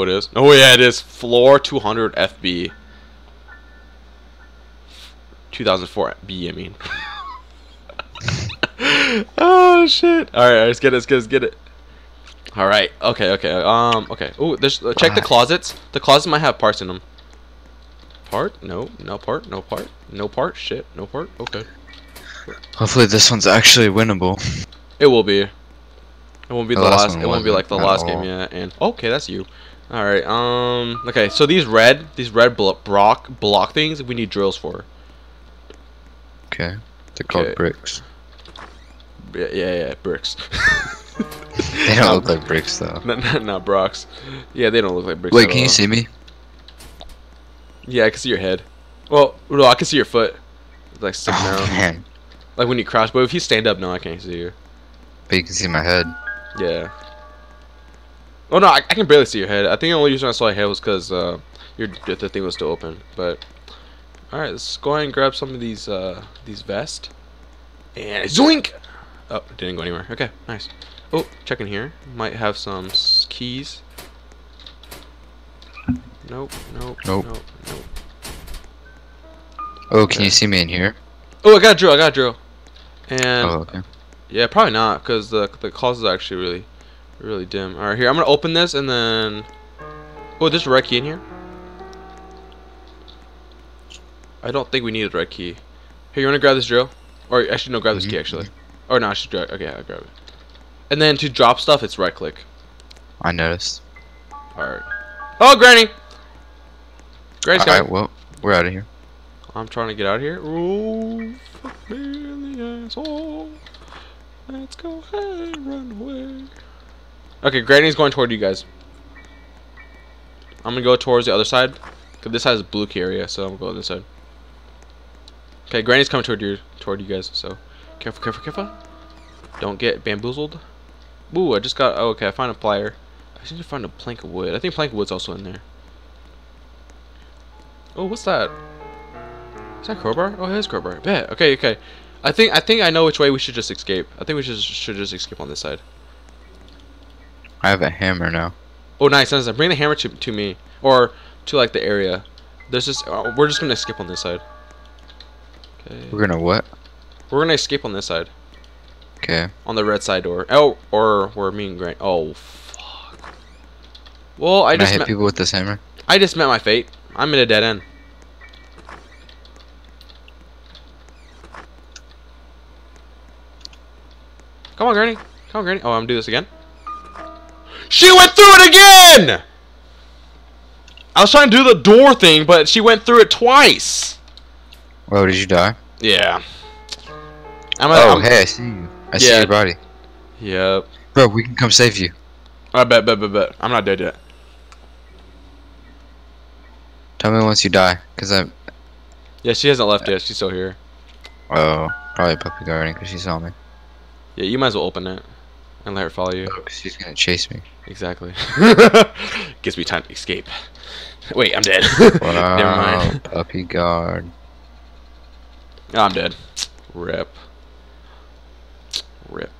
Oh, it is. Oh yeah, it is. Floor 200 FB. 2004 B. I mean. oh shit! All right, let's get it. Let's get it. Let's get it. All right. Okay. Okay. Um. Okay. Oh, there's. Uh, check the closets. The closets might have parts in them. Part? No. No part. No part. No part. Shit. No part. Okay. Hopefully this one's actually winnable. It will be. It won't be the, The last last. It won't be like the last game all. yet. And okay, that's you. All right. Um. Okay. So these red, these red blo- block block things, we need drills for. Okay. They're called Okay. bricks. Yeah. Yeah. yeah bricks. They don't look like bricks though. not, not, not Brox. Yeah, they don't look like bricks. Wait, can you see me? Yeah, I can see your head. Well, no, I can see your foot. Like sticking Oh out. man. Like when you crouch. But if you stand up, no, I can't see you. But you can see my head. Yeah. Oh no, I, I can barely see your head. I think the only reason I saw your head was because uh, your the thing was still open. But all right, let's go ahead and grab some of these uh, these vests. And zoink! Oh, didn't go anywhere. Okay, nice. Oh, check in here. Might have some keys. Nope, nope, Nope. nope, nope. Oh, can Okay. you see me in here? Oh, I got a drill. I got a drill. And Oh, okay. yeah, probably not, cause the the closet is actually really, really dim. All right, here I'm gonna open this and then. Oh, there's a red key in here. I don't think we need a red key. Here, you wanna grab this drill? Or actually, no, grab this key Mhm, actually. Or no, I should grab. Okay, I'll grab it. And then to drop stuff, it's right click. I noticed. All right. Oh, Granny. Granny's. Alright, well, we're out of here. I'm trying to get out of here. Ooh, fuck me in the asshole. Let's go ahead and run away. Okay, Granny's going toward you guys. I'm gonna go towards the other side. Cause this has a blue key area, so I'm gonna go this side. Okay, Granny's coming toward you, toward you guys. So, careful, careful, careful. Don't get bamboozled. Ooh, I just got. Oh, okay, I found a plier. I need to find a plank of wood. I think plank of wood's also in there. Oh, what's that? Is that crowbar? Oh, it is crowbar. Bet. Okay, okay. I think I think I know which way we should just escape. I think we should should just escape on this side. I have a hammer now. Oh, nice, nice. Bring the hammer to to me or to like the area. There's just uh, we're just gonna skip on this side. Okay. We're gonna what? We're gonna escape on this side, Okay. on the red side door. Oh, or where me and Grant. Oh, fuck. Well, I Can I just hit met, people with this hammer? I just met my fate. I'm in a dead end. Come on, Granny. Come on, Granny. Oh, I'm gonna do this again. She went through it again! I was trying to do the door thing, but she went through it twice. Whoa, did you die? Yeah. I'm a, Oh, I'm- hey, I see you. I see Yeah. your body. Yep. Bro, we can come save you. I bet, bet, bet, bet. I'm not dead yet. Tell me once you die, cause I'm... Yeah, she hasn't left yet. She's still here. Oh, probably puppy guarding, cause she saw me. Yeah, you might as well open it and let her follow you. Oh, she's gonna chase me. Exactly. Gives me time to escape. Wait, I'm dead. Wow, Never mind. puppy guard. Oh, I'm dead. Rip. Rip.